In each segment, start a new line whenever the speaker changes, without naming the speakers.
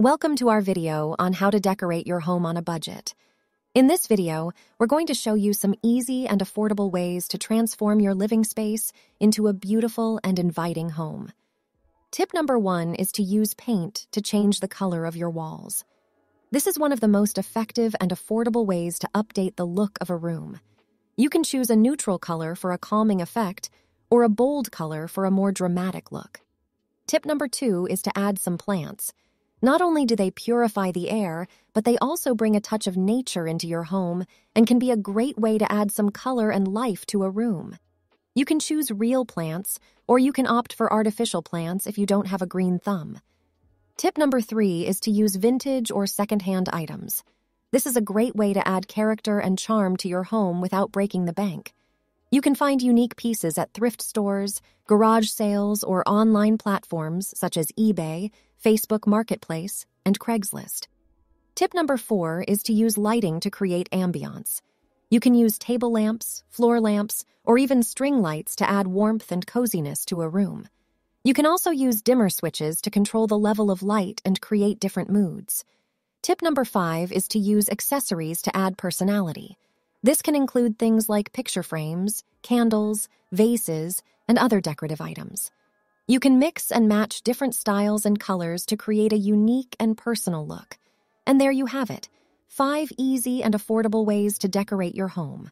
Welcome to our video on how to decorate your home on a budget. In this video, we're going to show you some easy and affordable ways to transform your living space into a beautiful and inviting home. Tip number one is to use paint to change the color of your walls. This is one of the most effective and affordable ways to update the look of a room. You can choose a neutral color for a calming effect or a bold color for a more dramatic look. Tip number two is to add some plants. Not only do they purify the air, but they also bring a touch of nature into your home and can be a great way to add some color and life to a room. You can choose real plants, or you can opt for artificial plants if you don't have a green thumb. Tip number three is to use vintage or secondhand items. This is a great way to add character and charm to your home without breaking the bank. You can find unique pieces at thrift stores, garage sales, or online platforms such as eBay, Facebook Marketplace, and Craigslist. Tip number four is to use lighting to create ambiance. You can use table lamps, floor lamps, or even string lights to add warmth and coziness to a room. You can also use dimmer switches to control the level of light and create different moods. Tip number five is to use accessories to add personality. This can include things like picture frames, candles, vases, and other decorative items. You can mix and match different styles and colors to create a unique and personal look. And there you have it five easy and affordable ways to decorate your home.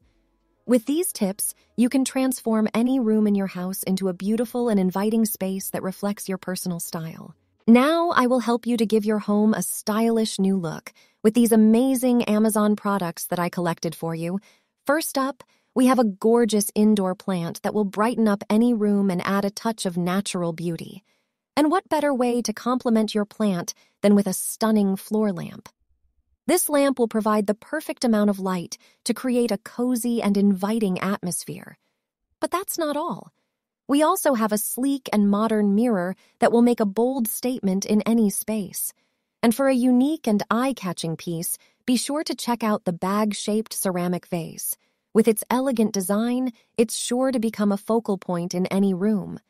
With these tips, you can transform any room in your house into a beautiful and inviting space that reflects your personal style. Now, I will help you to give your home a stylish new look with these amazing Amazon products that I collected for you. First up, we have a gorgeous indoor plant that will brighten up any room and add a touch of natural beauty. And what better way to complement your plant than with a stunning floor lamp? This lamp will provide the perfect amount of light to create a cozy and inviting atmosphere. But that's not all. We also have a sleek and modern mirror that will make a bold statement in any space. And for a unique and eye catching piece, be sure to check out the bag shaped ceramic vase. With its elegant design, it's sure to become a focal point in any room.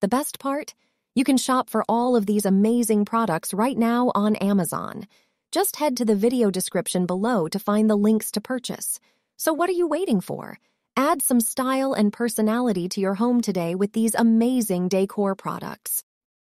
The best part? You can shop for all of these amazing products right now on Amazon. Just head to the video description below to find the links to purchase. So what are you waiting for? Add some style and personality to your home today with these amazing decor products.